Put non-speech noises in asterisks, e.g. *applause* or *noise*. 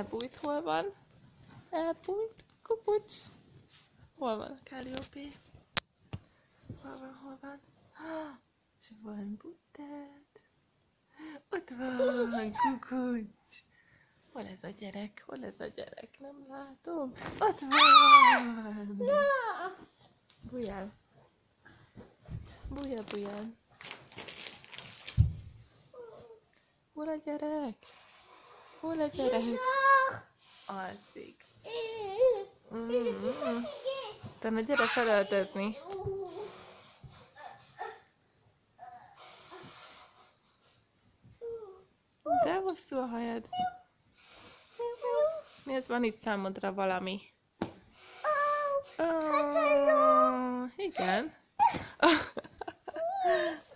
Elbújt, hol van? Elbújt, kupucs. Hol van a Calliope? Hol van, hol van? És van butát. Ott van, kukucs. Hol ez a gyerek? Hol ez a gyerek? Nem látom. Ott van! Bujál. Bujál, bujál. Hol a gyerek? Hol a gyerek? Te ne gyere felöltözni. De hosszú a hajad. Nézd, van itt számodra valami. Oh, igen. *laughs*